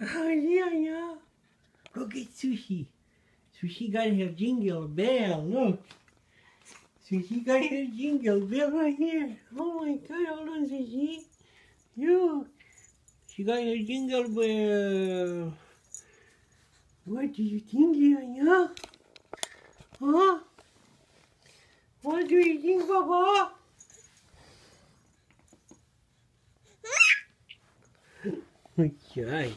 Oh, yeah, yeah. Go get sushi. Sushi got her jingle bell. Look. Sushi got her jingle bell right here. Oh my god, hold on, Sushi. Look. She got her jingle bell. What do you think, yeah? Huh? What do you think, Papa? Okay.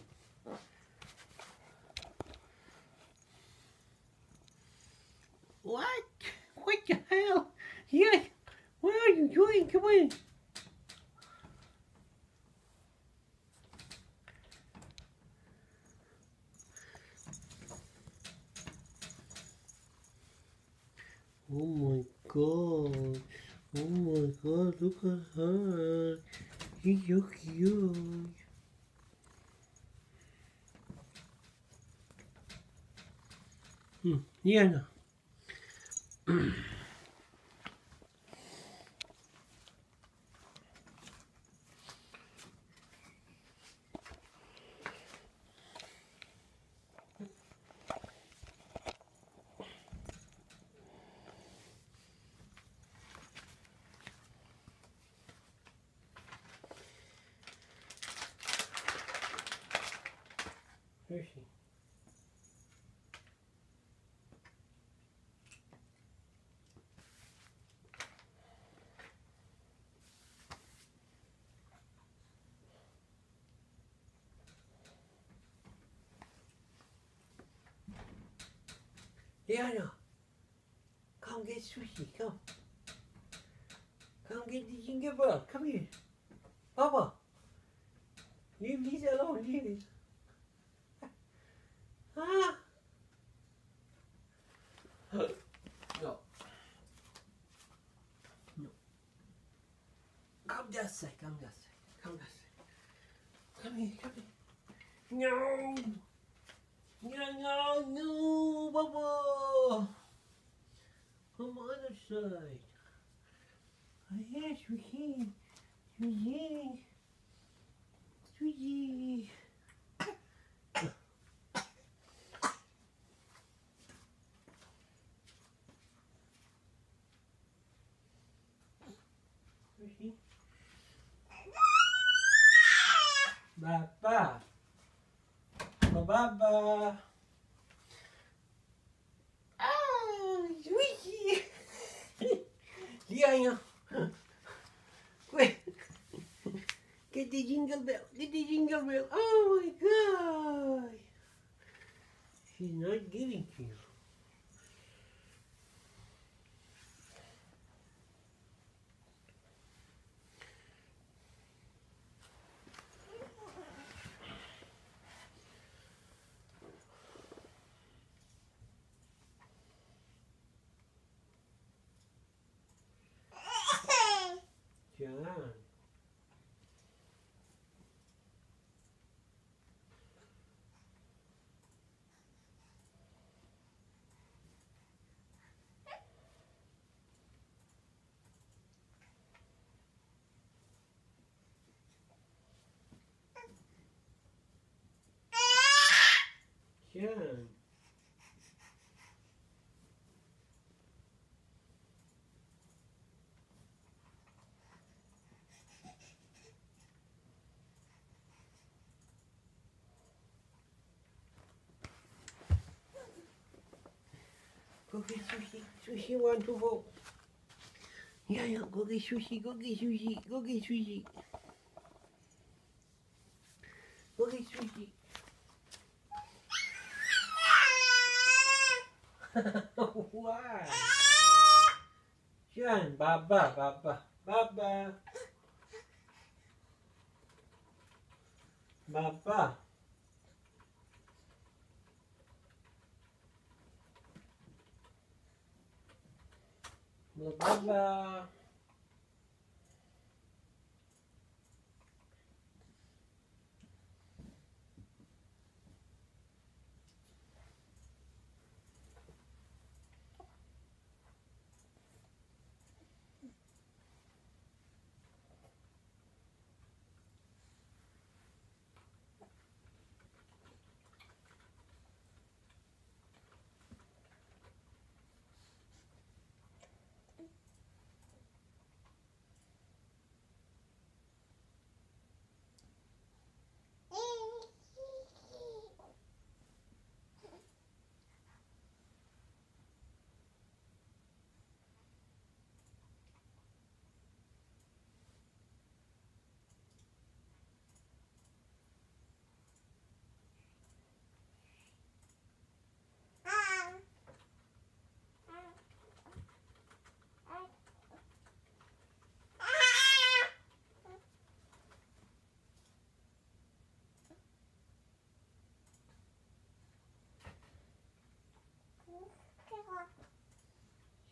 What the hell? Yeah. What are you doing? Come on. Oh my god. Oh my god, look at her. She's so cute. Hmm, yeah, Diana, come get sushi, come. Come get the ginger bell, come here. Papa, leave Lisa alone, leave it. Ah. No. No. Come that side, come that side, come that side. Come here, come here. No. No, no, Baba. Come on other side. Yes, we can. Sweetie. Sweetie. Sweetie. Baba. Baba. Ah, Sweetie. Lianya. Wait. Get the jingle bell. Get the jingle bell. Oh my god. She's not giving to you. John. John. À. Go get sushi. Sushi one, two, four. Yeah, yeah, go get sushi, go get sushi, go get sushi. Go get sushi. Why? John, Baba, Baba, Baba. Baba. Baba.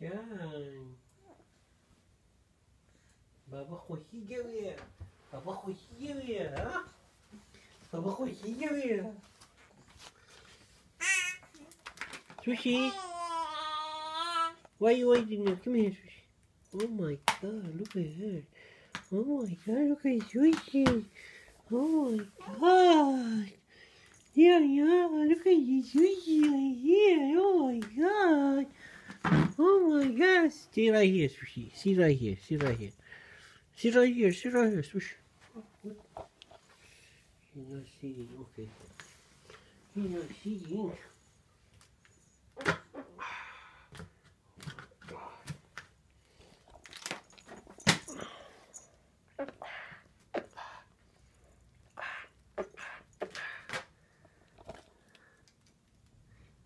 Yan. Baba koşuyor ya. Baba koşuyor ya. Baba koşuyor ya. Sushi. Why are you waiting now? Come here, Sushi. Oh my god, look at her. Oh my god, look at Sushi. Oh my god. Yeah, yeah, look at Sushi right here. Oh my god. Oh my god Stay right here Sushi Sit right here Sit right here Sit right here, sit right here, swish. She's not sitting, okay. She's not sitting.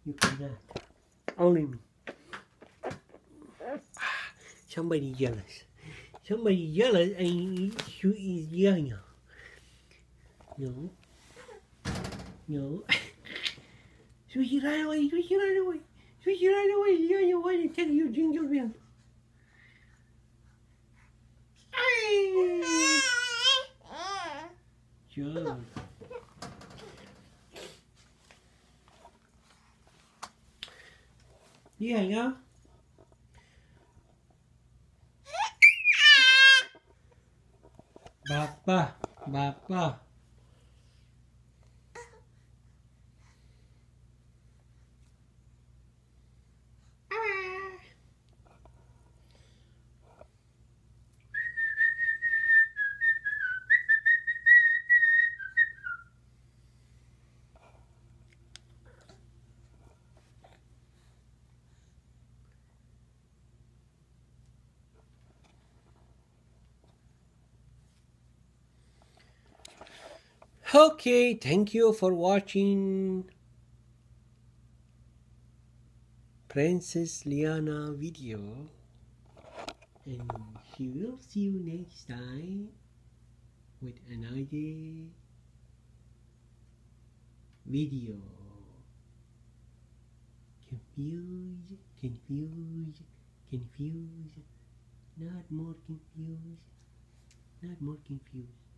You cannot. Only me. Somebody jealous. Somebody jealous and you is young. No. No. Swishy right away, swishy right away. Swishy right away, Leon, you want to tell you jingle bell. Sure. Yeah, yeah. Bapa, bapa. Okay, thank you for watching Princess Liana video and she will see you next time with another video. Confused, confused, confused, not more confused, not more confused.